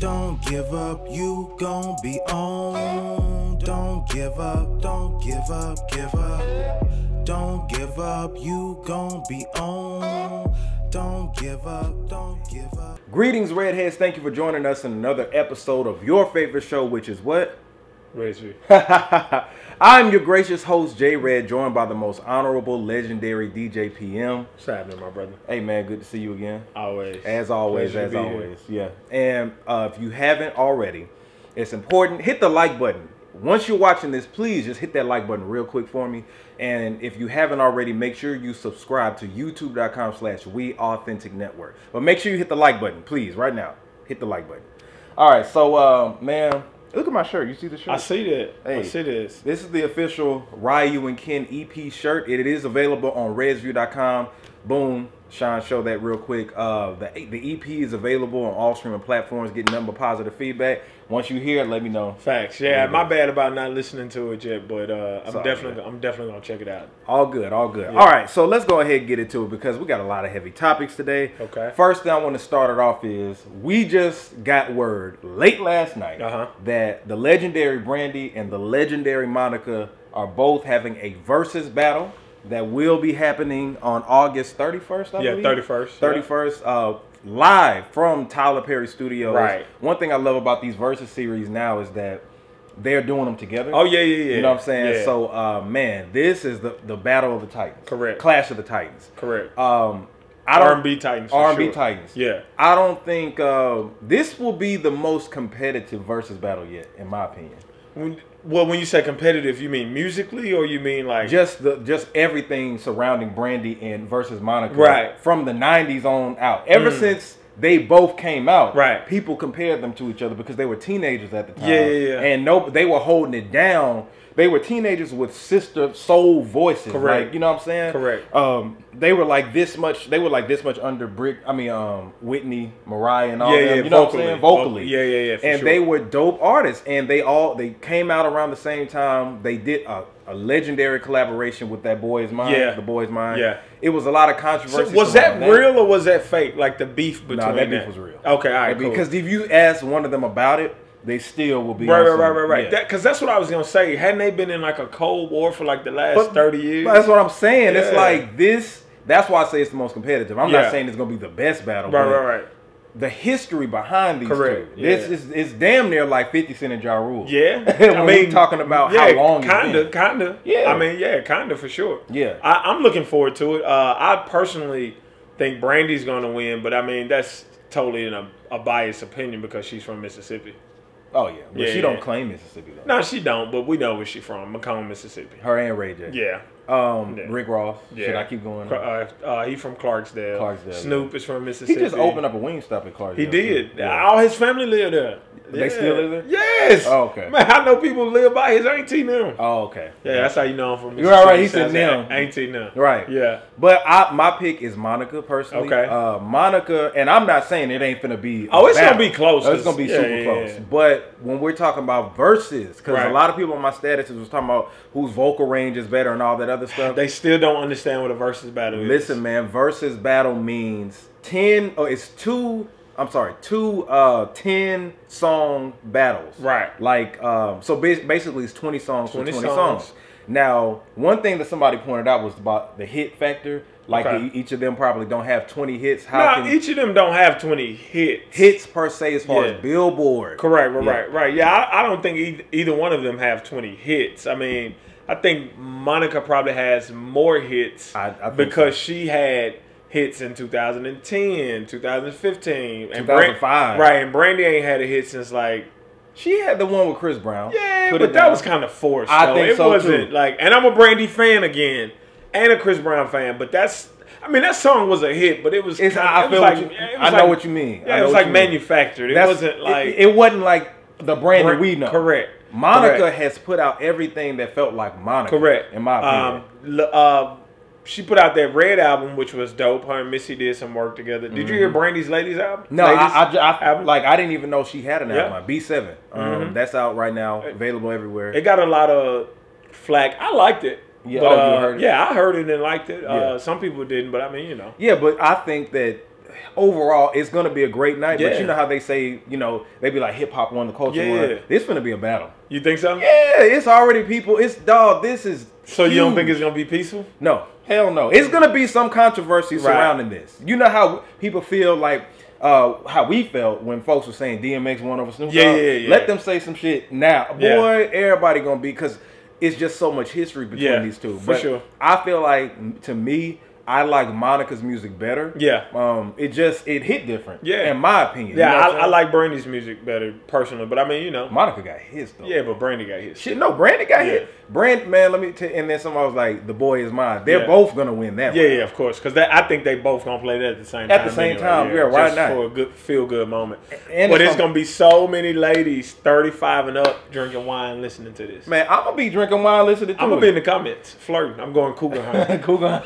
Don't give up, you gon' be on. Don't give up, don't give up, give up. Don't give up, you gon' be on. Don't give up, don't give up. Greetings, Redheads. Thank you for joining us in another episode of your favorite show, which is what? I'm your gracious host, J Red, joined by the most honorable, legendary DJ PM. What's happening, my brother? Hey, man, good to see you again. Always. As always, Pleasure as always. Yeah. And uh, if you haven't already, it's important. Hit the like button. Once you're watching this, please just hit that like button real quick for me. And if you haven't already, make sure you subscribe to youtube.com slash we authentic network. But make sure you hit the like button, please, right now. Hit the like button. All right, so uh, man, look at my shirt. You see the shirt? I see that. I Hey. see this. This is the official Ryu and Ken EP shirt. It is available on ResView.com. Boom. Sean, show that real quick. Uh, the the EP is available on all streaming platforms. Getting number positive feedback. Once you hear it, let me know. Facts. Yeah, my bad about not listening to it yet, but uh, I'm all definitely good. I'm definitely gonna check it out. All good, all good. All right, so let's go ahead and get into it because we got a lot of heavy topics today. Okay. First thing I want to start it off is we just got word late last night Uh-huh. that the legendary Brandy and the legendary Monica are both having a versus battle that will be happening on August 31st. I Yeah, believe. 31st, yeah. 31st. Uh, live from Tyler Perry Studios. Right. One thing I love about these versus series now is that they're doing them together. Oh yeah, yeah, yeah. You know what I'm saying? Yeah. So, uh, man, this is the the battle of the Titans. Correct. Clash of the Titans. correct. Um, I don't R&B Titans. R&B sure. Titans. Yeah. I don't think uh, this will be the most competitive versus battle yet, in my opinion. When, well, when you say competitive, you mean musically or you mean like Just the just everything surrounding Brandy and versus Monica, Right. Mm. From the '90s on out, ever since they both came out, Right. People compared them to each other because they were teenagers at the time. Yeah, yeah, yeah. And no, they were holding it down. They were teenagers with sister soul voices. Correct. Like, you know what I'm saying? Correct. Um, they were like this much. They were like this much under Brick. I mean, um, Whitney, Mariah, and all Yeah, them. yeah, You know vocally. what I'm saying? Vocally. Yeah, yeah, yeah, and sure. they were dope artists, and they all they came out around the same time. They did a, a legendary collaboration with that Boy Is Mine. Yeah. the Boy Is Mine. Yeah. it was a lot of So controversy. was that surrounding real or was that fake? Like the beef between Nah, that beef was real. Okay, all right, cool. Because if you ask one of them about it, they still will be Right, right, right, right, right. yeah. That Because that's what I was gonna say. Hadn't they been in like a cold war for like the last But- thirty years? But that's what I'm saying. It's like this. That's why I say it's the most competitive. I'm Yeah. not saying it's gonna be the best battle. right, right, right. The history behind these Correct, two. This is it's damn near like 50 Cent and Ja Rule. Yeah, when we talking about how long kinda, kinda. Yeah. I mean, yeah, kinda for sure. Yeah. I, I'm looking forward to it. Uh, I personally think Brandy's going to win, but I mean that's totally in a, a biased opinion because she's from Mississippi. Oh yeah, but Yeah, she don't claim Mississippi though. No, she don't, but we know where she's from, McComb, Mississippi. Her and Ray J. Yeah. Um, Yeah. Rick Ross. Yeah. Should I keep going? Uh, uh, he from Clarksdale. Clarksdale, Snoop yeah. is from Mississippi. he just opened up a wing stop in Clarksdale. He did. Yeah. All his family live there. They still live there? Yes. Oh, okay. Man, I know people live by his auntie now. Oh okay. Yeah, that's how you know I'm from You're right, right. He said like Auntie now. Right. Yeah. But I, my pick is Monica personally. Okay. Uh, Monica, and I'm not saying it ain't gonna be. Oh, it's gonna be close, It's gonna be yeah, super yeah, close. yeah. But when we're talking about verses, because Right. a lot of people on my statuses was talking about whose vocal range is better and all that other stuff. They still don't understand what a versus battle is. Listen, man, versus battle means ten. Oh, it's two. I'm sorry, two uh ten song battles. Right. Like um, so bas- basically it's twenty songs 20 for twenty songs. songs. Now, one thing that somebody pointed out was about the hit factor. Like Okay. each of them probably don't have twenty hits. How Nah, can each of them don't have 20 hits. hits per se as far Yeah. as Billboard? Correct, right, Yeah. right, right. Yeah, I, I don't think either, either one of them have 20 hits. I mean, I think Monica probably has more hits I- I because so. she had hits in 2010, 2015, and 2005. Bran- right, and Brandy ain't had a hit since like She had the one with Chris Brown. yeah, Put but that down. was kind of forced. I though. think it so, wasn't too. like, and I'm a Brandy fan again, and a Chris Brown fan, but that's. I mean, that song was a hit, but it was. It's, kinda- I it feel like, you, yeah, I know like- what you mean. Yeah, it was like manufactured. It That's- wasn't like it, it wasn't like the brand that we know. Correct. Monica Correct. has put out everything that felt like Monica. Correct. In my opinion. Um, uh, she put out that Red album, which was dope. Her and Missy did some work together. Did you hear Brandy's Ladies album? Mm-hmm. no, Ladies I, I, I, album? like I didn't even know she had an Yeah. album. B seven. Um, Mhm. That's out right now, available everywhere. It got a lot of flack. I liked it. Yeah, But, oh, you uh? Yeah, I heard it and liked it. Yeah. Uh, some people didn't, but I mean, you know. yeah, but I think that overall, it's gonna be a great night. But Yeah. you know how they say, you know, they be like hip hop won the culture Yeah. war. This gonna be a battle. You think so? Yeah, it's already people. It's dog. This is So you don't think it's gonna be peaceful? No, hell no. It's gonna be some controversy Right. surrounding this. You know how people feel like uh, how we felt when folks were saying DMX won over Snoop Dogg. Yeah, yeah, yeah. Let them say some shit now, boy. Yeah. Everybody gonna be because it's just so much history between Yeah, these two. for sure. I feel like to me. I like Monica's music better. Yeah. Um, it just it hit different. Yeah. In my opinion. Yeah, You know I, I like Brandy's music better personally, but I mean, you know, Monica got hits though. yeah, but Brandy got his. Shit, no, Brandy got Yeah. hit. Brand, man, let me tell and then somebody was like, the boy is mine. They're Yeah. both gonna win that Yeah, one. yeah, of course, because I think they both gonna play that at the same At time. At the same anyway, time, yeah, why just not? For a good feel good moment. And but it's it's gonna- be so many ladies, thirty five and up, drinking wine, listening to this. Man, I'm gonna be drinking wine listening to this. I'm gonna be in the comments flirting. I'm going cougar hunting. Cougar.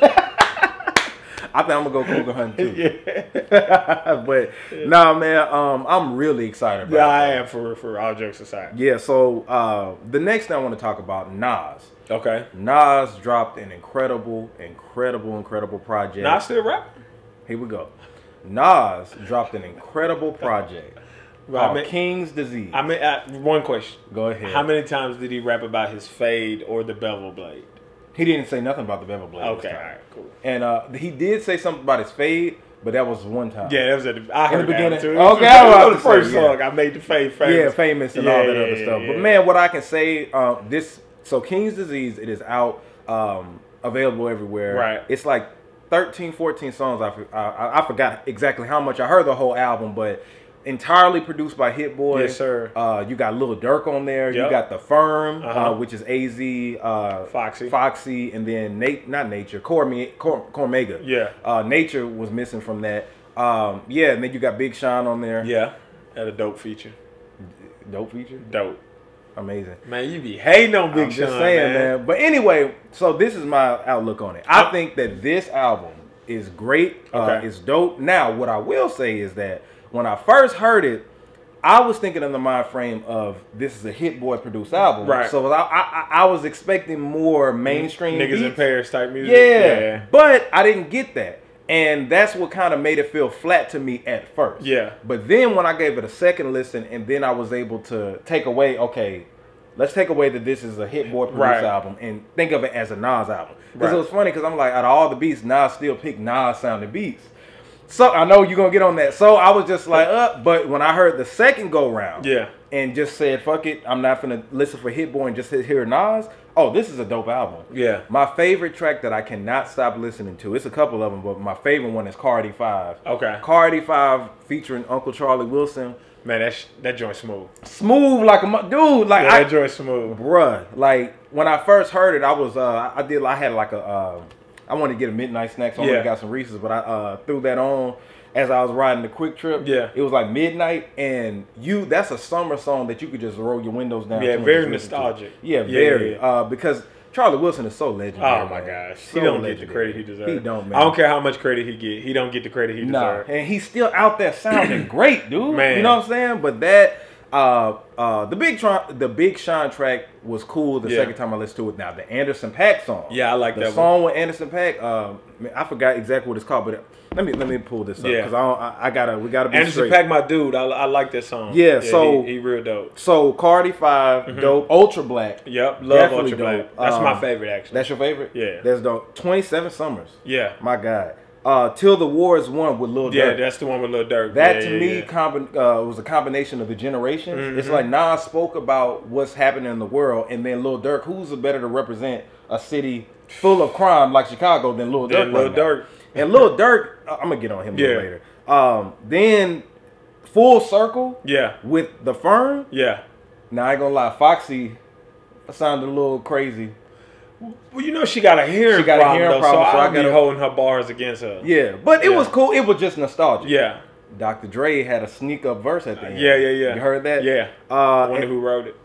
I think I'm gonna go Cougar Hunt too. yeah, but nah, man, um, I'm really excited about yeah. I am for for all jokes aside. Yeah, so uh, the next thing I want to talk about Nas. Okay, Nas dropped an incredible, incredible, incredible project. I still rap. Here we go. Nas dropped an incredible project Well, I called mean- King's Disease. I mean, uh, one question. Go ahead. How many times did he rap about his fade or the bevel blade? He didn't say nothing about the Bevel Blade. Okay, all right, cool. And uh, he did say something about his fade, but that was one time. Yeah, that was at the, I heard the that beginning? too. Okay, that I was the first say, yeah. song. I made the fade famous. Yeah, famous and Yeah, all that yeah, other stuff. yeah, But man, what I can say, uh, this so King's Disease, it is out, um, available everywhere. Right. It's like 13, 14 songs. I forgot exactly how much. I heard the whole album, but entirely produced by Hit Boy. Yes, sir. Uh, you got Lil Durk on there. You got The Firm, uh Uh-huh. which is AZ, uh, Foxy. Foxy, and then Nate, not Nature, Corme, Cor, Cormega. Yeah. Uh, Nature was missing from that. Um, yeah, and then you got Big Sean on there. Yeah, had a dope feature. Dope feature. Dope. Amazing. Man, you be hating on Big I'm Sean, just saying, man. man. But anyway, so this is my outlook on it. I think that this album is great. Uh, Okay. it's dope. Now, what I will say is that when I first heard it, I was thinking in the mind frame of this is a Hit Boy produced album. Right. So I, I, I was expecting more mainstream Niggas in. Paris type music. Yeah, but I didn't get that. And that's what kind of made it feel flat to me at first. Yeah. But then when I gave it a second listen and then I was able to take away, okay, let's take away that this is a Hit Boy produced Right. album and think of it as a Nas album. Because Right. it was funny because I'm like, out of all the beats, Nas still picked Nas sounding beats. So I know you're gonna get on that. So I was just like, uh, but when I heard the second go round, Yeah. and just said, fuck it, I'm not gonna listen for Hit Boy and just hit hear Nas. Oh, this is a dope album. Yeah. My favorite track that I cannot stop listening to, it's a couple of them, but my favorite one is Car 85. Okay. Car 85 featuring Uncle Charlie Wilson. Man, that sh- that joint smooth. Smooth like a mu- dude, like Yeah, I, that joint smooth. bruh, like when I first heard it, I was uh I did I had like a uh, I wanted to get a midnight snack, so I Yeah. got some Reese's, but I uh threw that on as I was riding the QuikTrip. Yeah. It was like midnight and you that's a summer song that you could just roll your windows down. Yeah, very just listen to. nostalgic. Yeah, Yeah, very. yeah. Uh because Charlie Wilson is so legendary. Oh my man. gosh, So he don't get the credit he deserves. He don't, man. I don't care how much credit he get. He don't get the credit he Nah, deserves. and he's still out there sounding great, dude. Man. You know what I'm saying? But that uh uh the big Tron, the big Sean track was cool the Yeah. second time I listened to it. Now the Anderson .Paak song. Yeah, I like the that one. song with Anderson .Paak. Uh, I forgot exactly what it's called, but let me let me pull this up Yeah. because I, I I gotta we gotta be Anderson straight. Pack, my dude. I, I like that song. Yeah, so- he, he real dope. So Car 85 dope, Ultra Black. Yep, love Ultra Black. dope. That's Um, my favorite actually. That's your favorite? Yeah. That's dope. Twenty seven summers. yeah, My God. Uh, Till the War is Won with Lil Durk. yeah, that's the one with Lil Durk. That Yeah, to yeah, me yeah. combi- uh, was a combination of the generations. It's Mm-hmm. like Nas spoke about what's happening in the world, and then Lil Durk, who's better to represent a city full of crime like Chicago than Lil Durk? Lil right now. Durk. And Lil Durk, uh, I'm gonna get on him a little later. Um, then Full Circle yeah, with the Firm. yeah. Now I ain't gonna lie, Foxy sounded a little crazy. Well, you know she got a hearing She got a problem, hearing though, problem, so, so I be gotta- holding her bars against her. Yeah, but it Yeah. was cool. It was just nostalgic. yeah, Dr. Dre had a sneak up verse at the end. yeah, yeah, yeah. You heard that? Yeah. Uh, I wonder and- who wrote it.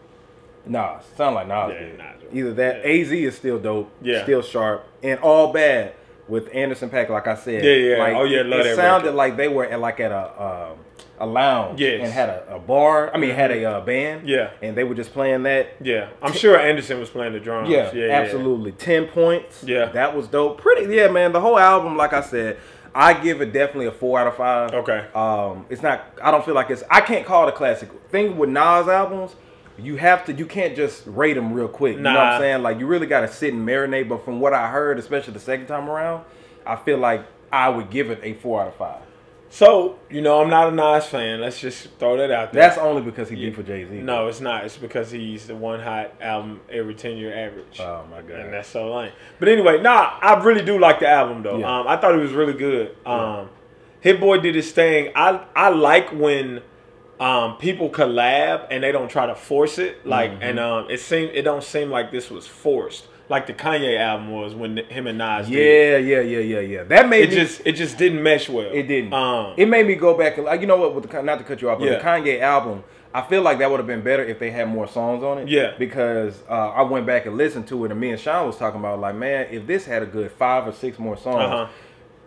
Nah, sound like Nas. Yeah. Nas. Either that, Yeah. AZ is still dope, Yeah. still sharp, and all bad with Anderson .Paak. Like I said, Yeah, yeah. Like, Oh, yeah, it, love it that sounded record. like they were at like at a um, a lounge, Yes. and had a, a bar. I mean, had a uh, band, Yeah. and they were just playing that. Yeah, I'm sure Anderson was playing the drums. Yeah, yeah, yeah. absolutely. Ten points. Yeah. that was dope. Pretty, yeah, man. The whole album, like I said, I give it definitely a four out of five. Okay. Um, it's not. I don't feel like it's. I can't call it a classic. Thing with Nas albums, you have to. You can't just rate them real quick. You know what Nah. I'm saying? Like you really got to sit and marinate. But from what I heard, especially the second time around, I feel like I would give it a four out of five. So you know, I'm not a Nas fan. Let's just throw that out there. That's only because he beat for Jay Z. no, it's not. It's because he's the one hot album every ten year average. Oh my god. and that's so lame. But anyway, nah, I really do like the album though. Yeah. Um, I thought it was really good. Um, Hit Boy did his thing. I I like when um, people collab and they don't try to force it. Like, Mm-hmm. and um, it seemed it don't seem like this was forced. Like the Kanye album was when him and Nas. did yeah, yeah, yeah, yeah, yeah. That made It me. just it just didn't mesh well. It didn't. Um, it made me go back and like you know what? With the, not to cut you off, but Yeah. the Kanye album, I feel like that would have been better if they had more songs on it. Yeah. Because uh, I went back and listened to it, and me and Sean was talking about like, man, if this had a good five or six more songs. Uh-huh.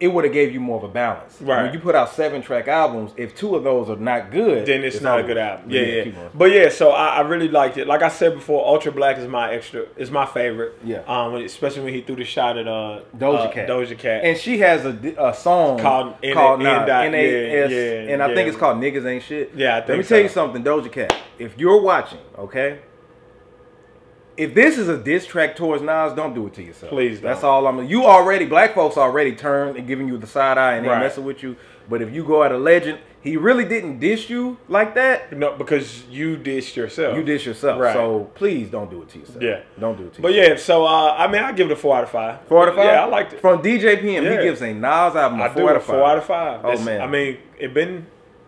It would have gave you more of a balance. Right. When you put out seven track albums, if two of those are not good, then it's, not a good album. Yeah, yeah. going. But yeah, so I, I really liked it. Like I said before, Ultra Black is my extra is my favorite. Yeah. Um, especially when he threw the shot at uh Doja uh, Cat. Doja Cat. And she has a, a song Called N- called N- N-A-S, yeah, yeah, and I think it's called Niggas Ain't Shit. Yeah, I Let me think tell you something, Doja Cat. If you're watching, okay, if this is a diss track towards Nas, don't do it to yourself. Please don't. That's all I'm. You already black folks already turned and giving you the side eye and Right. messing with you. But if you go at a legend, he really didn't diss you like that. no, because you dissed yourself. You diss yourself. Right. So please don't do it to yourself. Yeah. Don't do it to But yourself. yeah, so uh, I mean, I give it a four out of five. Four out of five. Yeah, I liked it. From DJ PM, Yeah. he gives a Nas album a I four do out of five. four out of five. Oh, man. I mean, it been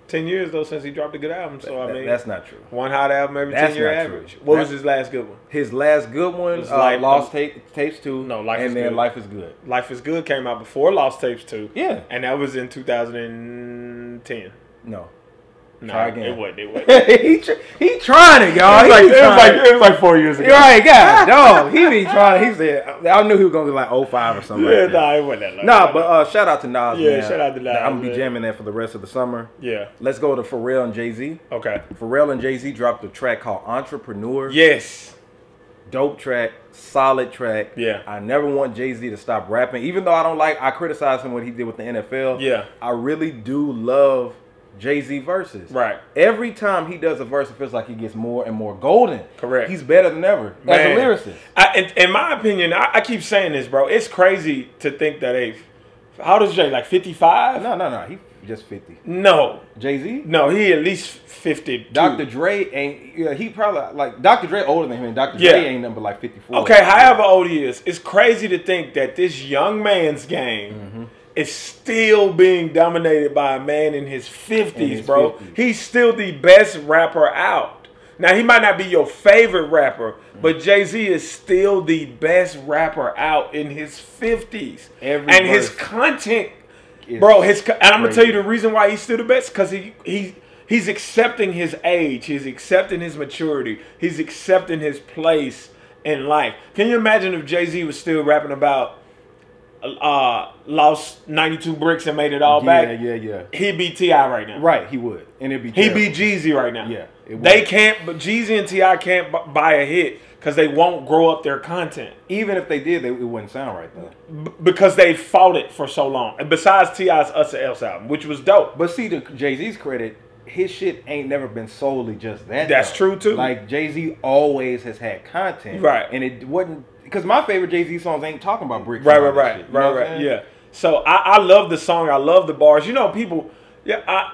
ten years though since he dropped a good album. So I mean, that's not true. one hot album every That's ten year not true. average. What was his last good one? His last good one, was uh, Life- Lost Tape, Tapes 2. No, Life and is then Good. Life is Good. Life is Good came out before Lost Tapes two. Yeah. and that was in 2010. No. No, Try again. it wasn't. It wasn't. he, tr- he trying it, y'all. it, was He like, it, was like, it. it was like four years ago. You're right, God, dog. He be trying. He said, I knew he was gonna be like 05 or something. Yeah, like that. nah, it wasn't that long. Nah, but uh, shout out to Nas. Yeah, man. shout out to Nas, I'm gonna be jamming that for the rest of the summer. yeah. Let's go to Pharrell and Jay Z. Okay. Pharrell and Jay Z dropped a track called Entrepreneur. Yes. dope track, solid track. Yeah. I never want Jay Z to stop rapping, even though I don't like. I criticize him what he did with the NFL. Yeah. I really do love Jay Z verses. Right. Every time he does a verse, it feels like he gets more and more golden. Correct. He's better than ever Man. as a lyricist. I, in, in my opinion, I, I keep saying this, bro. It's crazy to think that a. How does Jay? Like 55? No, no, no. He just fifty. No. Jay Z. No, he at least 50. Dr. Dre ain't. Yeah, he probably like Dr. Dre older than him. and Dr. Yeah. Dre ain't number like fifty four. Okay, however old he is, it's crazy to think that this young man's game Mm-hmm. Is still being dominated by a man in his 50s, In his bro. 50s. He's still the best rapper out. Now, he might not be your favorite rapper, Mm-hmm. but Jay Z is still the best rapper out in his 50s. Every and his content, bro, his and I'm going to tell you the reason why he's still the best because he, he, he's accepting his age, he's accepting his maturity, he's accepting his place in life. Can you imagine if Jay Z was still rapping about uh lost 92 bricks and made it all Yeah, back? yeah, yeah. Yeah. He'd be T.I. right now. Right, he would, and it'd be. He'd be Jeezy right now. Yeah, it They can't, but Jeezy and T.I. can't bu- buy a hit because they won't grow up their content Even if they did, they, it wouldn't sound right though. B- because they fought it for so long. And besides T.I.'s Us Else album, which was dope. But see, to Jay Z's credit, his shit ain't never been solely just that. That's though. true, too. Like Jay Z always has had content, Right. And it wasn't because my favorite Jay Z songs ain't talking about bricks. Right, right, right, shit, right, right. Yeah. So I, I love the song. I love the bars. You know, people. Yeah, I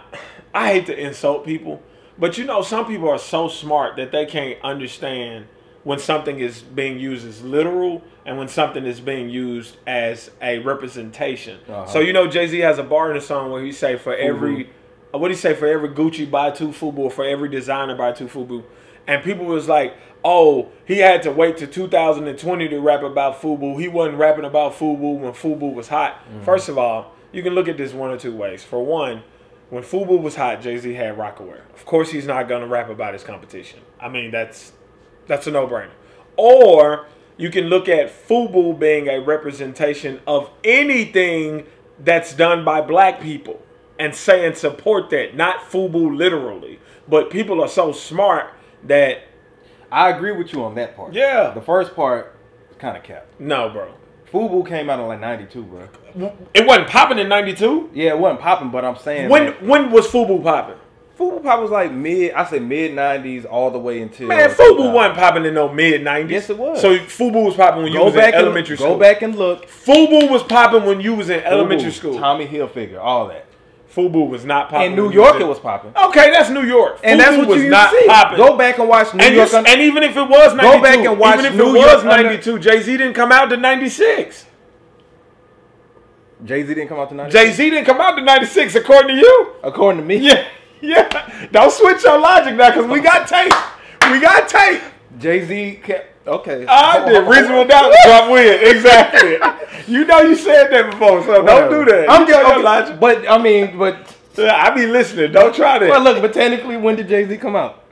I hate to insult people, but you know, some people are so smart that they can't understand when something is being used as literal and when something is being used as a representation. Uh-huh. So you know, Jay Z has a bar in the song where he say for every uh, what do he say for every Gucci buy two Fubu or for every designer buy two Fubu, and people was like, oh, he had to wait to 2020 to rap about Fubu. He wasn't rapping about Fubu when Fubu was hot. Mm-hmm. First of all, you can look at this one or two ways. For one, when Fubu was hot, Jay Z had Rocawear. Of course, he's not gonna rap about his competition. I mean, that's that's a no-brainer. Or you can look at Fubu being a representation of anything that's done by black people and say and support that, not Fubu literally. But people are so smart that I agree with you on that part. Yeah. the first part is kind of cap. no, bro. Fubu came out in like '92, bro. It wasn't popping in '92. Yeah, it wasn't popping, but I'm saying When man, when was Fubu popping? Fubu pop was like mid. I say mid '90s all the way until Man, Fubu uh, wasn't popping in no mid '90s. Yes, it was. So Fubu was popping when you was in and elementary go back and look. Fubu was popping when you was in elementary school. Tommy Hilfiger, all that. Fubu was not popping In New York, it was popping. Okay, that's New York. And Fubu that's what was you not to see. popping. Go back and watch New and, York. you, Un- and even if it was 92, back and watch even if New it was York under- 92, Jay Z didn't come out to 96. Jay Z didn't come out tonight. Jay Z didn't come out to 96, according to you. according to me, Yeah, yeah. Don't switch your logic now, because we got tape. We got tape. Jay Z kept. Okay, I did reasonable doubt drop win. Exactly. you know you said that before, so don't do that. I'm getting just know your okay, logic. but I mean, but I be listening. Don't try that. well, look, but technically, when did Jay Z come out?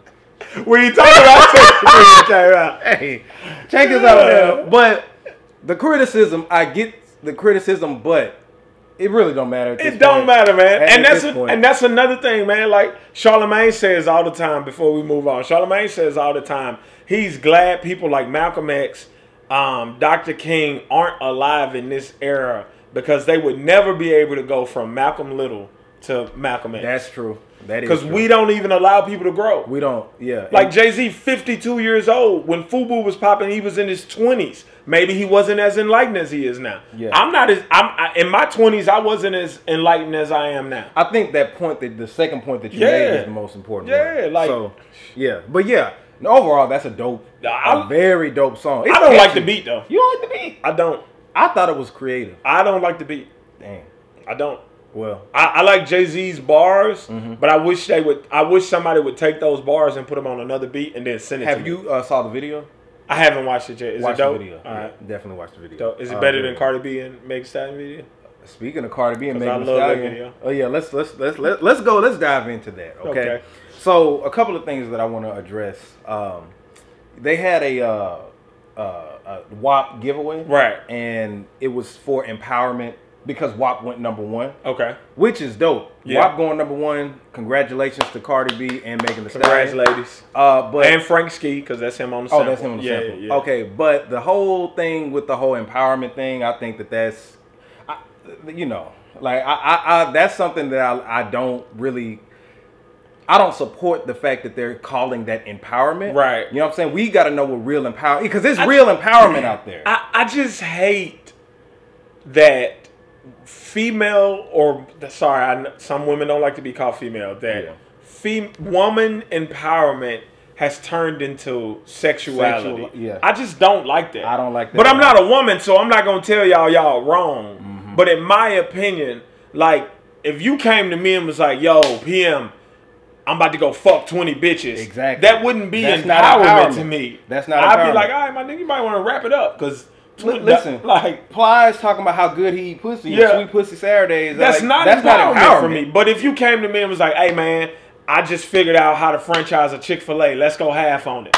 when you talking about you came out. Hey, check this out. man. But the criticism, I get the criticism, but it really don't matter. It don't point. matter, man. At- and at that's a, and that's another thing, man. Like Charlemagne says all the time. Before we move on, Charlemagne says all the time he's glad people like Malcolm X, um, Dr. King aren't alive in this era because they would never be able to go from Malcolm Little to Malcolm X. That's true. That is Because we don't even allow people to grow. we don't. Yeah, Like Jay Z, 52 years old. When Fubu was popping, he was in his 20s. Maybe he wasn't as enlightened as he is now. Yeah. I'm not as I'm I, in my 20s. I wasn't as enlightened as I am now. I think that point that the second point that you Yeah. made is the most important. Yeah, one. like- so. Yeah, but yeah, overall, that's a dope, I- a very dope song. It's I don't like the beat though. You don't like the beat? I don't. I thought it was creative. I don't like the beat. Damn. I don't. Well, I, I like Jay Z's bars, Mm-hmm. but I wish they would. I wish somebody would take those bars and put them on another beat and then send it. have to me. you uh, saw the video? I haven't watched it yet. Is Watch it dope? the video. All Yeah, definitely watch the video. Dope. Is it Uh, better than Cardi B and Meg Stallion video? Speaking of Cardi B and Megan Thee Stallion, oh yeah, let's let's let's let's let's go. Let's dive into that. Okay. Okay. So a couple of things that I want to address. Um, they had a uh, uh, a WAP giveaway, Right. And it was for empowerment because WAP went number one, Okay. which is dope. Yeah. WAP going number one. Congratulations to Cardi B and Megan Thee Stallion. ladies. Uh, but And Frank Ski, because that's him on the Sample. Oh, that's him on the yeah, sample. Yeah, Okay, but the whole thing with the whole empowerment thing, I think that that's, I, you know, like I, I, I that's something that I, I don't really. I don't support the fact that they're calling that empowerment. Right. You know what I'm saying? We got to know what real empowerment because there's real empowerment out there. I, I just hate that female or sorry, I, some women don't like to be called female. That Yeah. fem, woman empowerment has turned into sexuality. Sexual- yeah. I just don't like that. I don't like that But I'm not a woman, so I'm not gonna tell y'all y'all wrong. Mm-hmm. But in my opinion, like if you came to me and was like, "Yo, PM." I'm about to go fuck 20 bitches. Exactly. That wouldn't be That's empowerment, empowerment. to me. That's not I'd be like, all right, my nigga, you might want to wrap it up because Li- listen, like Plies talking about how good he eat pussy. Yeah. Sweet pussy Saturdays. that's like, not that's empowerment, not for me. But if you came to me and was like, hey man, I just figured out how to franchise a Chick Fil A. Let's go half on it.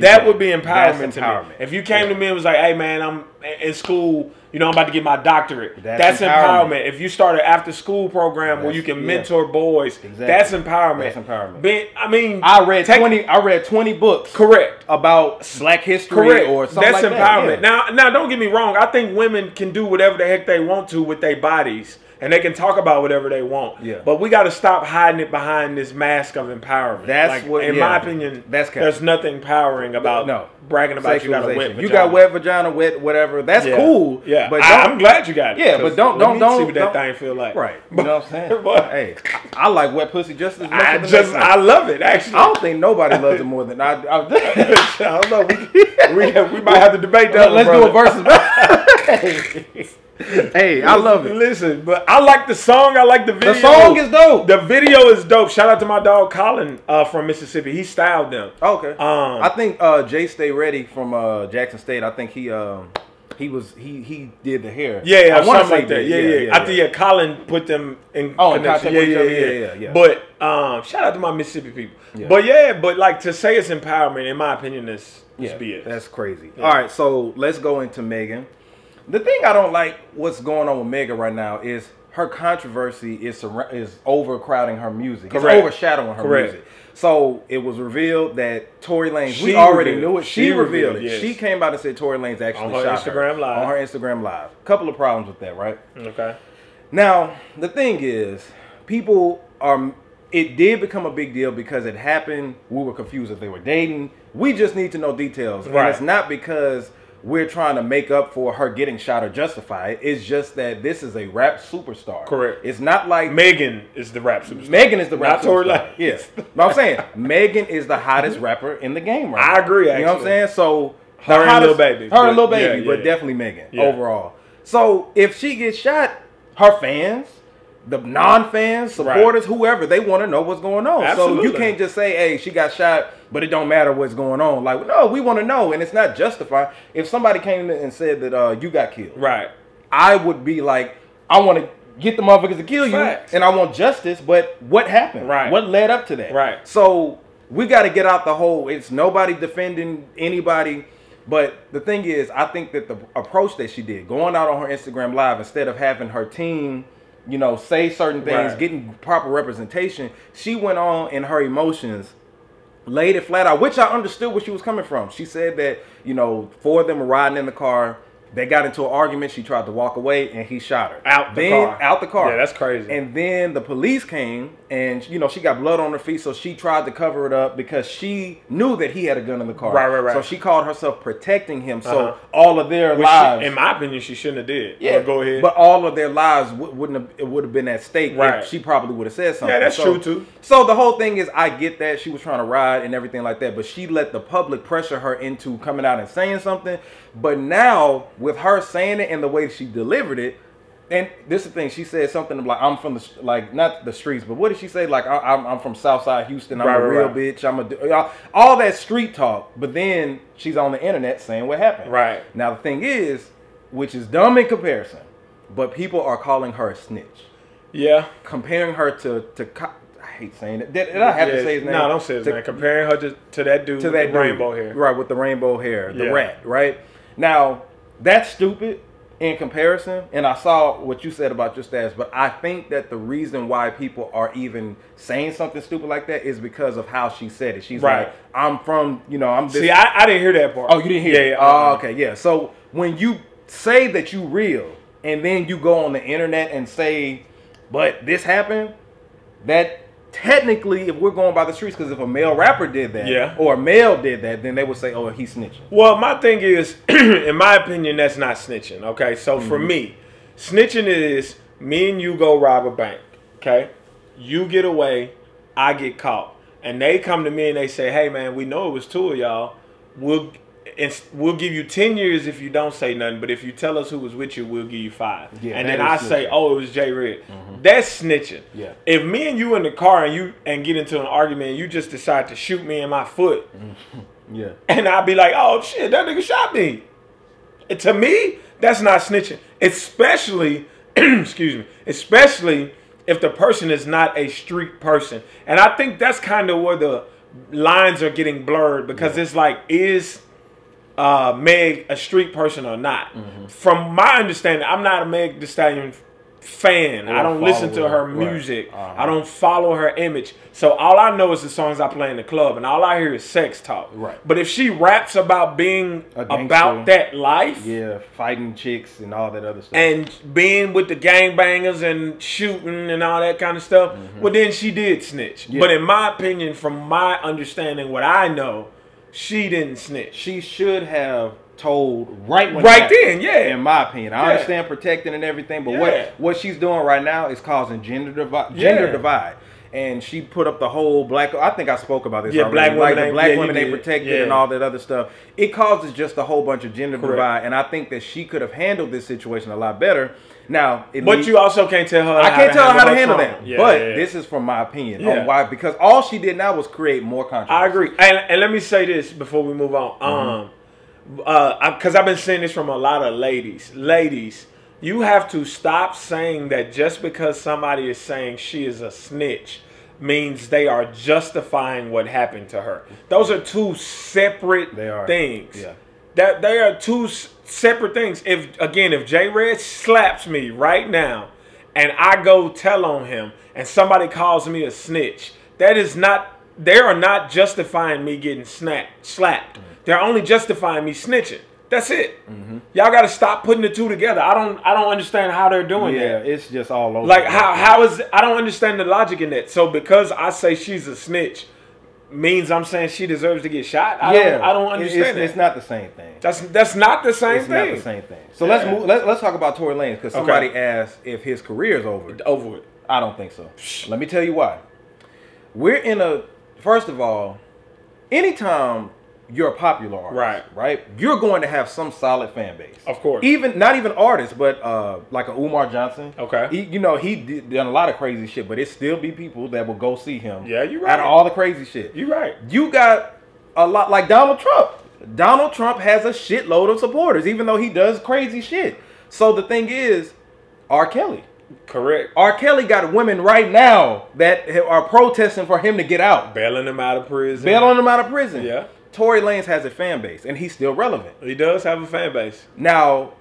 That go. would be empowerment, That's to empowerment. me. If you came to me and was like, hey man, I'm in school. You know, I'm about to get my doctorate. That's That's, empowerment. empowerment. If you start an after school program where you can yeah. mentor boys, Exactly. that's empowerment. That's empowerment. I mean, I read take- twenty. I read twenty books. Correct. about Black history Correct. or something That's like empowerment. That. Yeah. Now, now, don't get me wrong. I think women can do whatever the heck they want to with their bodies, and they can talk about whatever they want. Yeah. But we got to stop hiding it behind this mask of empowerment. That's like, what- in yeah. my opinion, That's cap. there's nothing empowering about No. bragging about you got a wet vagina. You got wet vagina, wet whatever. That's Yeah. cool. Yeah, but I, I'm glad you got it. Yeah, but don't- don't- don't- see what that don't- thing feel like. right. You know what I'm saying? But- hey, I like wet pussy just as much. I as just, I love it. Actually, I don't think nobody loves it more than I. I I don't know. We, we, we might have to debate that. let's one, do a brother. versus. hey, I love it. Listen, but I like the song. I like the video. The song is dope. The video is dope. Shout out to my dog Colin uh, from Mississippi. He styled them. Okay. Um, I think uh, Jay Stay Ready from uh, Jackson State. I think he um, he was he he did the hair. Yeah, yeah, I something like that. he Yeah, did. yeah. I think yeah, Colin put them in Oh, connection. each other. Yeah, yeah, yeah. But um, shout out to my Mississippi people. Yeah. But yeah, but like to say it's empowerment, in my opinion, is is Yeah, BS. that's crazy. Yeah. All right, so let's go into Megan. The thing I don't like what's going on with Megan right now is her controversy is is overcrowding her music. Correct. It's overshadowing her Correct. music. So it was revealed that Tory Lanez, we She already revealed. knew it. She, She revealed, revealed, it. yes. She came out and said Tory Lanez actually On her shot Instagram Live. on her Instagram live. Couple of problems with that, right? Okay. Now, the thing is, people are. It did become a big deal because it happened. We were confused if they were dating. We just need to know details, and it's not because we're trying to make up for her getting shot or justify it. It's just that this is a rap superstar. Correct. It's not like Megan is the rap superstar. Megan is the rap Not superstar. Yes, but I'm saying Megan is the hottest rapper in the game right I now. agree, You know what I'm saying? So Her and hottest- Lil Baby, her and but- Lil Baby, yeah, but yeah. definitely Megan Yeah. overall. So if she gets shot, her fans, the non-fans, supporters, whoever, they want to know what's going on. So you can't just say, "Hey, she got shot," but it don't matter what's going on. Like, no, we want to know, and it's not justified. If somebody came in and said that uh, you got killed, Right. I would be like, I want to get the motherfuckers to kill you, Facts. and I want justice. But what happened? Right. What led up to that? Right. So we got to get out the whole. It's nobody defending anybody. But the thing is, I think that the approach that she did, going out on her Instagram live instead of having her team, you know, say certain things, Right. getting proper representation, she went on in her emotions laid it flat out, which I understood where she was coming from. She said that, you know, four of them were riding in the car. They got into an argument. She tried to walk away, and he shot her Out the then, car. Out the car. Yeah, that's crazy. And then the police came, and you know she got blood on her feet, so she tried to cover it up because she knew that he had a gun in the car. Right, right, right. So she called herself protecting him. So Uh-huh. all of their Which lives, she, in my opinion, she shouldn't have did. yeah, But go ahead. But all of their lives w- wouldn't have it would have been at stake Right. she probably would have said something. Yeah, that's So- true, too. So the whole thing is, I get that she was trying to ride and everything like that, but she let the public pressure her into coming out and saying something. But now with her saying it and the way she delivered it. And this is the thing. She said something like, "I'm from the like not the streets, but what did she say? Like, I, I'm, I'm from Southside Houston. I'm Right, a real right. bitch. I'm a all- that street talk." But then she's on the internet saying what happened. Right. Now the thing is, which is dumb in comparison, but people are calling her a snitch, yeah. comparing her to to. Co- I hate saying it. Did, did I have to say his name? No, don't say his To- name. Comparing her to, to that dude to with that rainbow hair. right? With the rainbow hair, the Yeah. rat, right? Now that's stupid in comparison, and I saw what you said about your stats, but I think that the reason why people are even saying something stupid like that is because of how she said it. She's Right. like, "I'm from, you know, I'm this." See, I, I didn't hear that part. Oh, you didn't hear? Yeah, it? yeah. Uh-uh. Oh, uh-uh. okay, yeah. So when you say that you real, and then you go on the internet and say, "But this happened," that technically, if we're going by the streets, because if a male rapper did that, Yeah. or a male did that, then they would say, "Oh, he's snitching." Well, my thing is, in my opinion, that's not snitching. Okay, so for Mm-hmm. me, snitching is me and you go rob a bank. Okay, you get away, I get caught, and they come to me and they say, "Hey, man, we know it was two of y'all. We'll and we'll give you ten years if you don't say nothing, but if you tell us who was with you, we'll give you five. Yeah, and then I say, "Oh, it was Jay Red." That's snitching. Yeah. If me and you in the car and you and get into an argument, and you just decide to shoot me in my foot Yeah, and I'd be like, "Oh shit, that nigga shot me." And to me, that's not snitching, especially, excuse me, especially if the person is not a street person. And I think that's kind of where the lines are getting blurred because it's like, is uh, Meg a street person or not? Mm-hmm. From my understanding, I'm not a Meg Thee Stallion fan. Or I don't listen to her right. music. Uh-huh. I don't follow her image. So all I know is the songs I play in the club, and all I hear is sex talk. Right. But if she raps about being about that life yeah, fighting chicks and all that other stuff. and being with the gangbangers and shooting and all that kind of stuff, well then she did snitch. Mm-hmm. Yeah. But in my opinion, from my understanding, what I know, she didn't snitch. she should have told right when Right happened, then, yeah. In my opinion, I Yeah. understand protecting and everything, but Yeah. what what she's doing right now is causing gender divide. Gender Yeah. divide. And she put up the whole black. I think I spoke about this. Yeah, already. black like women the ain't- black yeah, women did. protected Yeah. and all that other stuff. It causes just a whole bunch of gender Correct. divide, and I think that she could have handled this situation a lot better. Now, But leads- you also can't tell her. I can't tell her how to handle trauma. that. Yeah, but yeah, yeah. this is from my opinion on why because all she did now was create more controversy. I agree. And, and let me say this before we move on. Um, uh, because I've been seeing this from a lot of ladies. Ladies, you have to stop saying that just because somebody is saying she is a snitch means they are justifying what happened to her. Those are two separate They are. things. Yeah. That they are two separate things. If again, if J Red slaps me right now and I go tell on him, and somebody calls me a snitch, that is not. They are not justifying me getting snapped, slapped. Mm. They're only justifying me snitching. That's it. Mm-hmm. Y'all got to stop putting the two together. I don't. I don't understand how they're doing Yeah, that. it's just all over. Like how how is I don't understand the logic in that. So because I say she's a snitch, means I'm saying she deserves to get shot. I yeah, don't, I don't understand It's, it's not the same thing. that's that's not the same it's thing. not the same thing. So let's move. Let, let's talk about Tory Lanez because Okay. somebody asked if his career is over. Over with. I don't think so. Let me tell you why. We're in a. First of all, anytime you're a popular artist, Right. right, you're going to have some solid fan base. Of course. Even not even artists, but uh, like a Umar Johnson. Okay. He, you know, he did, done a lot of crazy shit, but it still be people that will go see him. Yeah, you're right. Out of all the crazy shit. you're right. You got a lot like Donald Trump. Donald Trump has a shitload of supporters, even though he does crazy shit. So the thing is, R. Kelly. Correct. R. Kelly got women right now that are protesting for him to get out, Bailing him out of prison. bailing him out of prison. Yeah. Tory Lanez has a fan base, and he's still relevant. He does have a fan base. Now,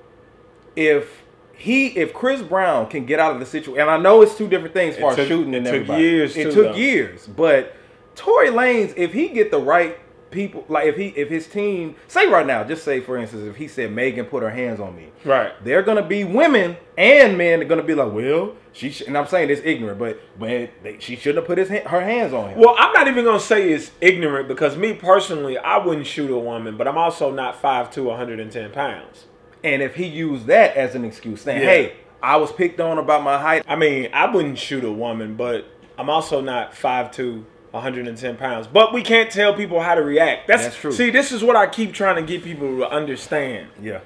if he, if Chris Brown can get out of the situation, and I know it's two different things as far as took- shooting it took everybody. years, It too, took though. years, but Tory Lanez, if he get the right people, like if he, if his team, say right now, just say for instance, if he said Megan put her hands on me, Right. they're gonna be women and men are gonna be like, well, she, sh-, and I'm saying it's ignorant, but when they, she shouldn't have put his ha- her hands on him. Well, I'm not even gonna say it's ignorant because me personally, I wouldn't shoot a woman, but I'm also not 5'2", 110 pounds. and if he used that as an excuse, saying, Yeah. hey, I was picked on about my height, I mean, I wouldn't shoot a woman, but I'm also not five 5'2", 110 pounds. But we can't tell people how to react. That's, That's true. See, this is what I keep trying to get people to understand. yeah.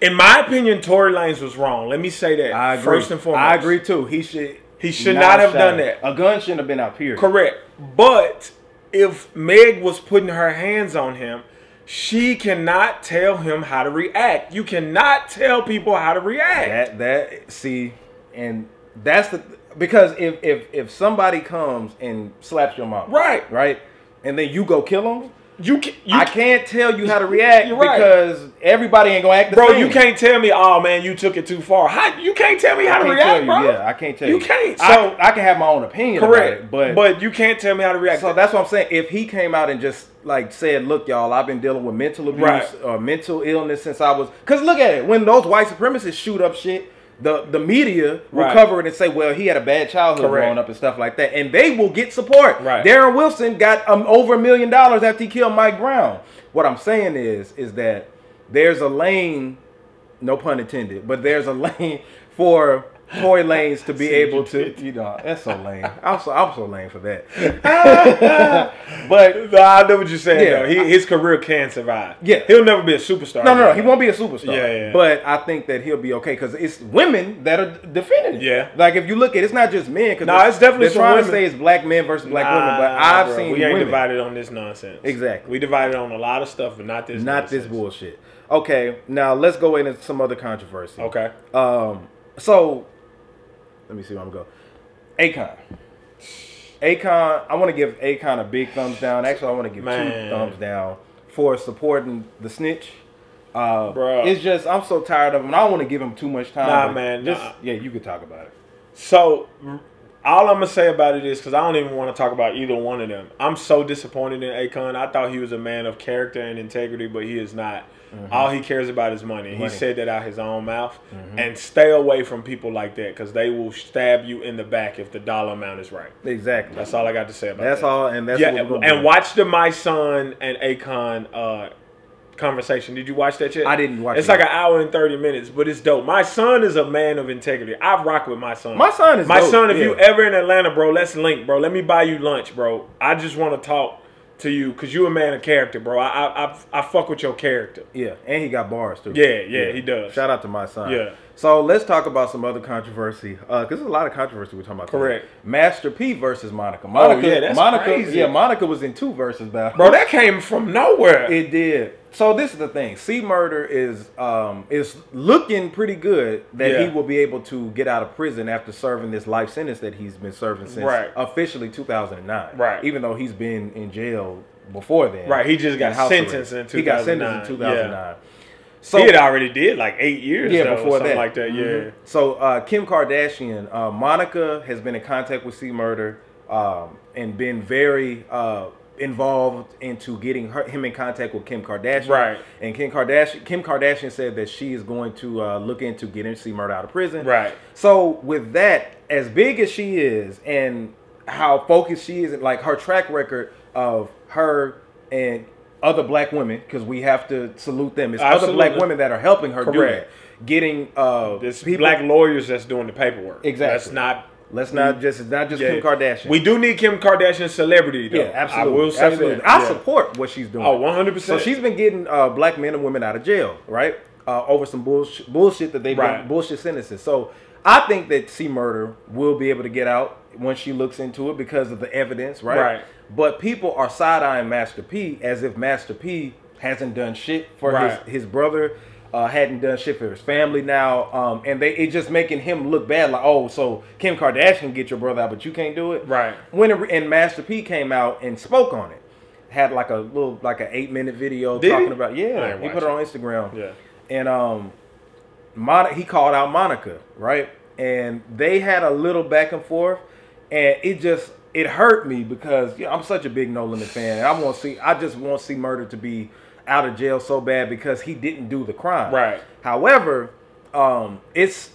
In my opinion, Tory Lanez was wrong. Let me say that I agree. first and foremost. I agree too. He should. He should not have done that. A gun shouldn't have been out. here. Correct. But if Meg was putting her hands on him, she cannot tell him how to react. You cannot tell people how to react. That that see, and that's the because if if if somebody comes and slaps your mom, Right. right, and then you go kill them, You can, you I can't tell you how to react You're right. because everybody ain't gonna act the same. bro. same. You can't tell me, oh man, you took it too far. How you can't tell me I how to can't react, tell you. bro? Yeah, I can't tell you. You can't. I- So- I, can have my own opinion. Correct. about it, but but you can't tell me how to react. So that's what I'm saying. If he came out and just like said, "Look, y'all, I've been dealing with mental abuse Right. or mental illness since I was," because look at it. When those white supremacists shoot up shit, the the media will Right. cover it and say, "Well, he had a bad childhood Correct. growing up and stuff like that," and they will get support. Right. Darren Wilson got um, over a million dollars after he killed Mike Brown. What I'm saying is, is that there's a lane, no pun intended, but there's a lane for. Tory Lanez to be able to, you know, that's so lame. I'm so I'm so lame for that. but Nah, I know what you're saying. Yeah. though. He, his career can survive. Yeah. he'll never be a superstar. No, no, no. He won't be a superstar. Yeah, yeah. But I think that he'll be okay because it's women that are defending it. Yeah. Like if you look at it, it's not just men. Cause No, they're- it's definitely they're trying women. to say it's black men versus black women, but Nah, I've bro, seen we ain't women. divided on this nonsense. Exactly. We divided on a lot of stuff, but not this. Not this bullshit. Okay, now let's go into some other controversy. Okay. Um, so let me see where I'm going. Akon. Akon, I want to give Akon a big thumbs down. Actually, I want to give Man. two thumbs down for supporting the snitch. Uh, Bruh. It's just I'm so tired of him. I don't want to give him too much time. Nah, man, Just nah. yeah, you could talk about it. So all I'm gonna say about it is because I don't even want to talk about either one of them. I'm so disappointed in Akon. I thought he was a man of character and integrity, but he is not. All he cares about is money. He Mm-hmm. Money. Mm-hmm. said that out his own mouth. And stay away from people like that because they will stab you in the back if the dollar amount is right. Exactly. That's all I got to say about That's that. all, and that's yeah, what we're and watch the Mysonne and Akon uh, conversation. Did you watch that yet? I didn't watch It's it like an hour and thirty minutes, but it's dope. Mysonne is a man of integrity. I rock with Mysonne. My son is my dope, son. If you ever in Atlanta, bro, let's link, bro. Let me buy you lunch, bro. I just want to talk to you because you a man of character, bro. I, I I I fuck with your character. Yeah, and he got bars too. Yeah, yeah, he does. Shout out to Mysonne. Yeah. So let's talk about some other controversy. Uh, because there's a lot of controversy we're talking about. today. Correct. Master P versus Monica. Monica. Oh, yeah, that's Monica. crazy. Yeah, Monica was in two verses battle. Bro, that came from nowhere. It did. So this is the thing. C Murder is um is looking pretty good that Yeah. he will be able to get out of prison after serving this life sentence that he's been serving since Right. officially 2009. Right. Even though he's been in jail before then. Right, he just got sentenced in He got sentenced in 2009. 2009. So he had already did like eight years. yeah, though, or before something that, like that. Yeah. Mhm. So uh, Kim Kardashian, uh, Monica has been in contact with C Murder um, and been very uh, involved into getting her, him in contact with Kim Kardashian. Right. And Kim Kardashian, Kim Kardashian said that she is going to uh, look into getting C Murder out of prison. Right. So with that, as big as she is, and how focused she is, and like her track record of her and other black women, because we have to salute them. It's other black women that are helping her Correct. getting uh, This people- black lawyers that's doing the paperwork. Exactly. That's not. Let's not just not just yeah. Kim Kardashian. We do need Kim Kardashian celebrity though. yeah, absolutely. I will say absolutely. that. I Yeah. support what she's doing. Oh, 100%. So she's been getting uh, black men and women out of jail, right? Uh, over some bullshit, bullshit that they've Right. been bullshit sentences. So I think that C Murder will be able to get out once she looks into it because of the evidence, right? Right. But people are side eyeing Master P as if Master P hasn't done shit for Right. his his brother. Uh, hadn't done shit for his family now, um, and they it just making him look bad. Like, oh, so Kim Kardashian can get your brother out, but you can't do it, Right. when it, and Master P came out and spoke on it, had like a little like an eight minute video Did he? talking about yeah, he put it on Instagram. Yeah. and um, Mon- he called out Monica right, and they had a little back and forth, and it just it hurt me because you know, I'm such a big No Limit fan, and I want to see I just want to see Murder to be out of jail so bad because he didn't do the crime. Right. However, um, it's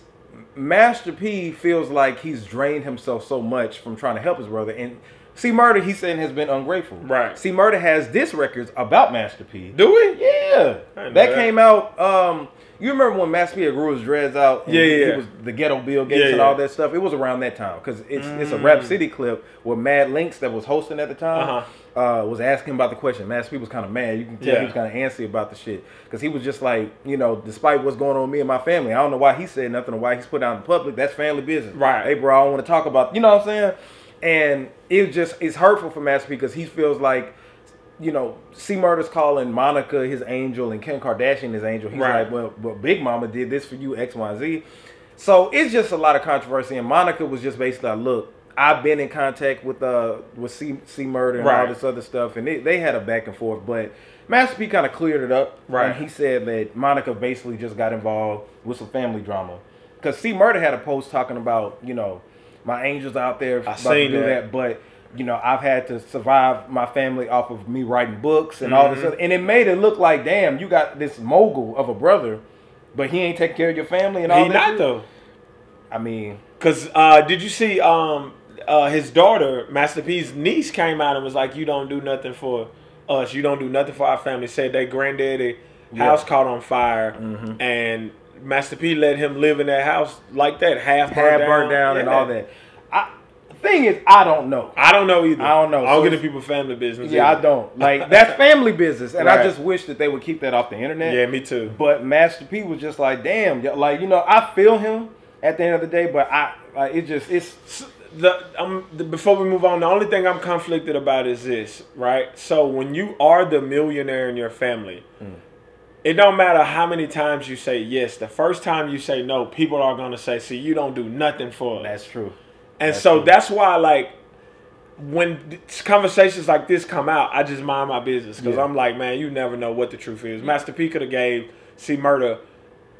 Master P feels like he's drained himself so much from trying to help his brother, and C Murder he's saying has been ungrateful. Right. C Murder has disc records about Master P. Do we? Yeah, that, that. came out. Um, you remember when Master P grew his dreads out? and Yeah, yeah. He was the ghetto Bill Gates Yeah, and yeah. all that stuff. It was around that time because it's it's a Rap City clip where Mad Linx that was hosting at the time Uh-huh. uh, was asking about the question. Master P was kind of mad. You can tell Yeah. he was kind of antsy about the shit because he was just like, you know, despite what's going on with me and my family, I don't know why he said nothing or why he's put out in public. That's family business. Right. Hey, bro, I don't want to talk about. You know what I'm saying? And it just it's hurtful for Master P because he feels like you know, C Murder's calling Monica his angel and Kim Kardashian his angel. He's Right. like, well, but Big Mama did this for you, X, Y, Z. So it's just a lot of controversy. And Monica was just basically like, look, I've been in contact with uh with C, C Murder and all this other stuff, and they, they had a back and forth. But Master P kind of cleared it up. Right. And he said that Monica basically just got involved with some family drama. Because C Murder had a post talking about, you know, my angels out there about to do that. that but you know I've had to survive my family off of me writing books and all this, Mm-hmm. other, and it made it look like damn, you got this mogul of a brother, but he ain't taking care of your family and all He that. not though. I mean, Cause uh, did you see um uh, his daughter Master P's niece came out and was like, "You don't do nothing for us. You don't do nothing for our family." Said their granddaddy house caught on fire, Mm-hmm. and Master P let him live in that house like that, half had burned burned down and Yeah. all that. I, thing is, I don't know. I don't know either. I don't know. I don't So get into people's family business. Yeah, I don't like that's family business, and I just wish that they would keep that off the internet. Yeah, me too. But Master P was just like, damn, like you know, I feel him at the end of the day, but I like it just it's the, um, the before we move on, the only thing I'm conflicted about is this, right? So when you are the millionaire in your family, Hmm. It don't matter how many times you say yes. The first time you say no, people are gonna say, "See, you don't do nothing for us." that's true. and that's so true. that's why, like, when conversations like this come out, I just mind my business because Yeah. I'm like, man, you never know what the truth is. Master P could have gave C Murder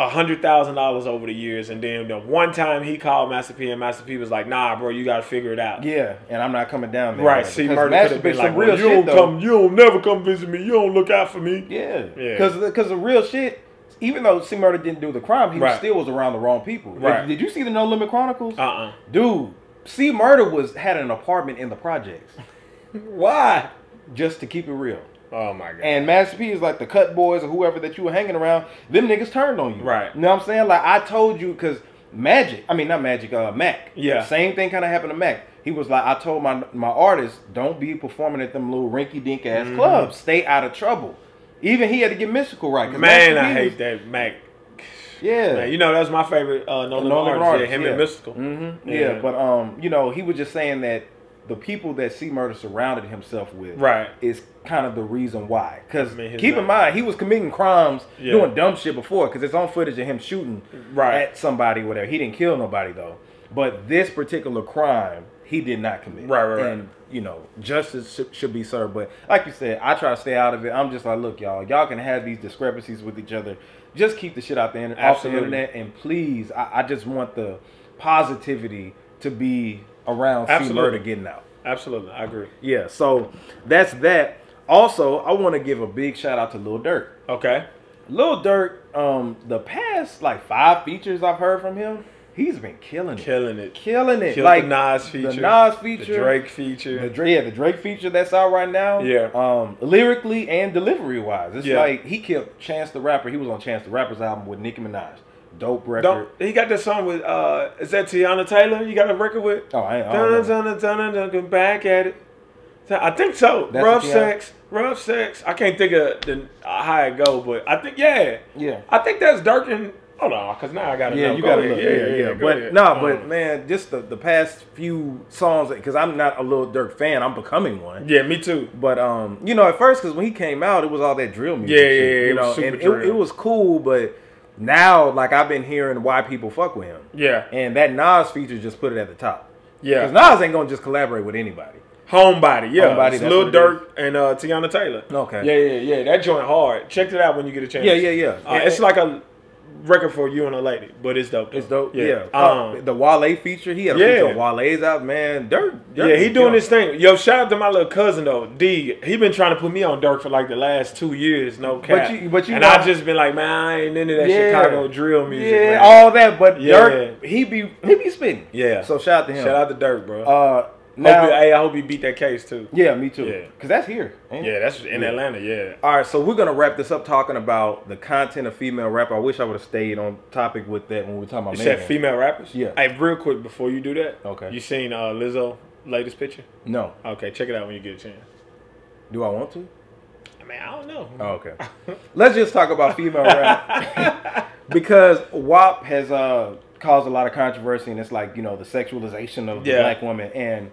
hundred thousand dollars over the years, and then the one time he called Master P, and Master P was like, "Nah, bro, you got to figure it out." Yeah, and I'm not coming down there. Right, see, murder could have been like, some well, you shit don't though. come, you don't never come visit me, you don't look out for me. Yeah, Yeah. because because the real shit. Even though C Murder didn't do the crime, he Right. still was around the wrong people. Did- Right. Did, you see the No Limit Chronicles? Uh uh Dude, C Murder was had an apartment in the projects Why? just to keep it real. Oh my god. And Master P is like the cut boys or whoever that you were hanging around. Them niggas turned on you. Right. You know what I'm saying? Like I told you because Magic. I mean not Magic. Uh, Mac. Yeah. Same thing kind of happened to Mac. He was like, I told my my artists, don't be performing at them little rinky dink ass Mm-hmm. clubs. Stay out of trouble. Even he had to get Mystikal right. man, I hate was- that Mac. Yeah. Man, you know that's my favorite uh, No Limit No Limit artist. Yeah, him yeah. and Mystikal. hmm Yeah. but um, you know, he was just saying that the people that C Murder surrounded himself with, Right. is kind of the reason why. Because I mean, keep in mind, he was committing crimes, Yeah. doing dumb shit before. Because it's on footage of him shooting Right. at somebody, whatever. He didn't kill nobody though. But this particular crime, he did not commit. Right, right, right. And you know, justice should, should be served. But like you said, I try to stay out of it. I'm just like, look, y'all, y'all can have these discrepancies with each other. Just keep the shit out the internet, off the internet, and please, I, I just want the positivity to be around C Absolutely. Murder getting out. Absolutely, I agree. Yeah, so that's that. Also, I want to give a big shout out to Lil Durk. Okay. Lil Durk, um, the past like five features I've heard from him, he's been killing it, Killing it. killing it. Killed like the Nas feature. the Nas feature, The Drake feature. the Drake, yeah, the Drake feature that's out right now. Yeah. Um, lyrically and delivery wise, it's Yeah. like he killed Chance the Rapper. He was on Chance the Rapper's album with Nicki Minaj. Dope record. Don't, he got that song with uh is that Teyana Taylor? You got a record with? Oh, I, ain't- Dun, know. dun, dun, dun, dun, back at it. I think so. That's rough sex, rough sex. I can't think of the uh, how it go, but I think yeah, Yeah. I think that's Durk and hold on, cause now I gotta Yeah, know. you Go gotta look. Yeah, yeah. go But ahead. no, Um, but man, just the, the past few songs because I'm not a Lil Durk fan. I'm becoming one. yeah, me too. But um, you know, at first, because when he came out, it was all that drill music. Yeah, yeah, yeah, You know, and it, it was cool, but now, like, I've been hearing why people fuck with him, Yeah, and that Nas feature just put it at the top. yeah. Because Nas ain't gonna just collaborate with anybody. Homebody, yeah. Homebody, it's Lil Durk and uh, Teyana Taylor. Okay. Yeah, yeah, yeah. That joint hard. Check it out when you get a chance. Yeah, yeah, yeah. Uh, And- it's like a record for you and a lady, but it's dope. It's dope. Yeah. Yeah. Uh, Um, the Wale feature, he had a Yeah. feature Wale's out, man. Dirt. Dirt yeah, he doing killing his thing. Yo, shout out to my little cousin though, D. He been trying to put me on Durk for like the last two years, no cap. you- but you and know- I just been like, man, I ain't into that Yeah. Chicago drill music. Yeah, man. all that, but Yeah. Durk, he be he be spitting. Yeah. So shout out to him. Shout out to Durk, bro. Uh, hope now, hey, I hope you beat that case too. yeah, me too. Yeah. Cause that's here. Yeah, that's in Yeah. Atlanta. Yeah. All right, so we're gonna wrap this up talking about the content of female rap. I wish I would have stayed on topic with that when we were talking about You said female rappers. Yeah. Hey, real quick before you do that. Okay. You seen uh, Lizzo latest picture? No, Okay, check it out when you get a chance. do I want to? I mean, I don't know. Oh, okay. Let's just talk about female rap because WAP has uh, caused a lot of controversy, and it's like you know the sexualization of the black woman, and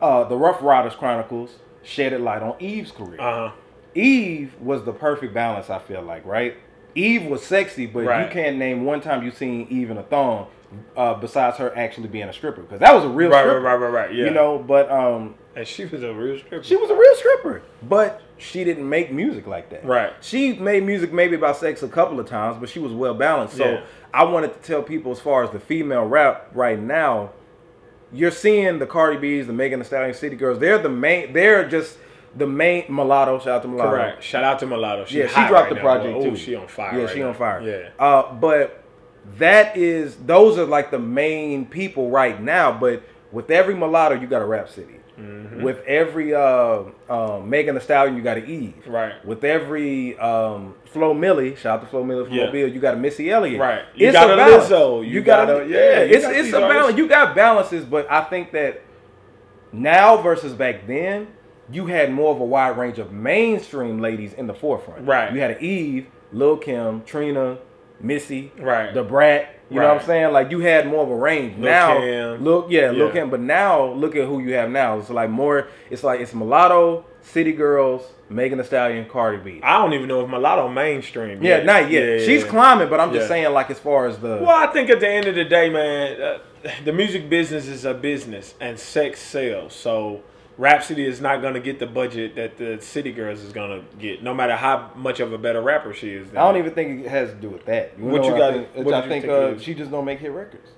uh, the Ruff Ryders Chronicles shedded light on Eve's career. Uh huh. Eve was the perfect balance, I feel like, right? Eve was sexy, but you can't name one time you seen Eve in a thong uh, besides her actually being a stripper, because that was a real Right, right, right, right, right. Yeah. You know, but um, and she was a real stripper. she was a real stripper, but she didn't make music like that. Right. She made music maybe about sex a couple of times, but she was well balanced. So Yeah. I wanted to tell people as far as the female rap right now, you're seeing the Cardi B's, the Megan Thee Stallion, City Girls. They're the main. They're just the main mulatto. Shout out to mulatto. Correct. Shout out to Mulatto. She Yeah, she dropped right the now, project too. Oh, she on fire. Yeah, right she now. on fire. Yeah. Uh, but that is those are like the main people right now. But with every mulatto, you got a Rapsody. Mm-hmm. With every uh, uh, Megan Thee Stallion, you got an Eve. Right. With every um, Flo Milli, shout out to Flo Milli from Yeah. Mobile, you got a Missy Elliott. Right. You It's got a balance. Lizzo. You You, got, got a yeah. It's it's a balance. You got balances, but I think that now versus back then, you had more of a wide range of mainstream ladies in the forefront. Right. You had an Eve, Lil Kim, Trina, Missy, Right. Da Brat. You know what I'm saying? Like you had more of a range. Lil' now, Kim. look, yeah, Yeah. Kim. But now, look at who you have now. It's like more. It's like it's mulatto, city girls, Megan Thee Stallion, Cardi B. I don't even know if Mulatto mainstream. yeah, not yet. Yeah, She's yeah. climbing, but I'm just saying, like as far as the Well, I think at the end of the day, man, uh, the music business is a business, and sex sells. So Rapsody is not gonna get the budget that the City Girls is gonna get, no matter how much of a better rapper she is. than I don't them. even think it has to do with that. What know you I got- think? what I you think, think uh, she just don't make hit records.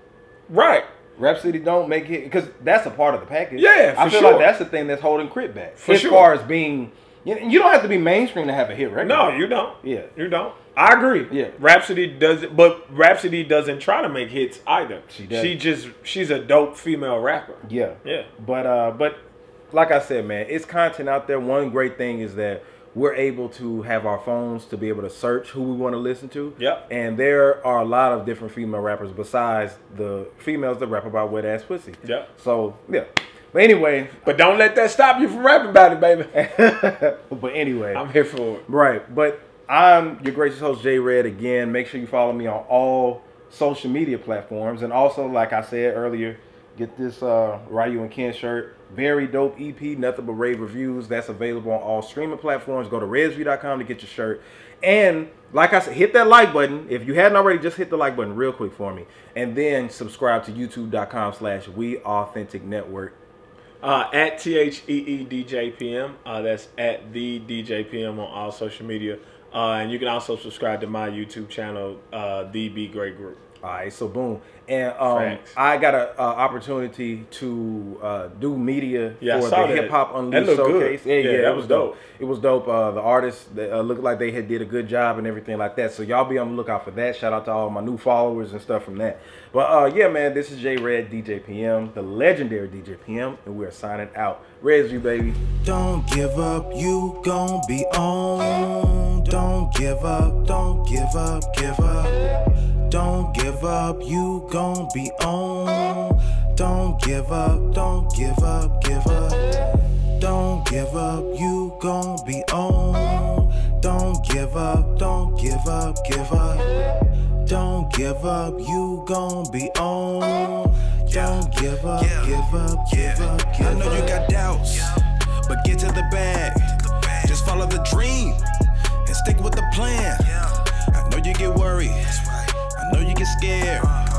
right. Rapsody don't make hit because that's a part of the package. Yeah, I feel sure. like that's the thing that's holding Crit back. For as sure. far as being, you, you don't have to be mainstream to have a hit record. No, you don't. Yeah. you don't. I agree. Yeah. Rapsody doesn't, but Rapsody doesn't try to make hits either. She does. She just she's a dope female rapper. Yeah. Yeah. But uh, but like I said, man, it's content out there. One great thing is that we're able to have our phones to be able to search who we want to listen to. Yep. And there are a lot of different female rappers besides the females that rap about wet ass pussy. Yep. So yeah. But anyway, But don't let that stop you from rapping about it, baby. but anyway, I'm here for it. Right, but I'm your gracious host Jay Red again. Make sure you follow me on all social media platforms, and also, like I said earlier, get this uh, Ryu and Ken shirt. Very dope EP, nothing but rave reviews. That's available on all streaming platforms. Go to ResView.com to get your shirt. And like I said, hit that like button. If you hadn't already, just hit the like button real quick for me. And then subscribe to youtube.com slash We Authentic Network Uh, at T H E E D J P M. Uh, that's at the DJ PM on all social media. Uh, and you can also subscribe to my YouTube channel, uh, The Be Great Group. All right, so boom, and um, I got an uh, opportunity to uh, do media Yeah, for the. Hip Hop That Unleashed looked good. showcase. Yeah, Yeah, yeah, that that was was dope. dope. It was dope. Uh, the artists they, uh, looked like they had did a good job and everything like that. So y'all be on the lookout for that. Shout out to all my new followers and stuff from that. But uh, yeah, man, this is J Red DJ PM, the legendary DJ PM, and we're signing out. Reggie, baby. Don't give up, you gon' be on. Don't give up, don't give up, give up. Don't give up, you gon' be on. Don't give up, don't give up, give up. Don't give up, you gon' be on. Don't give up, don't give up, give up. Don't give up, you gon' be on. Don't give up, yeah. give up, give up, give up. I know you got doubts, but get to the bag. the bag. Just follow the dream and stick with the plan. I know you get worried know you get scared.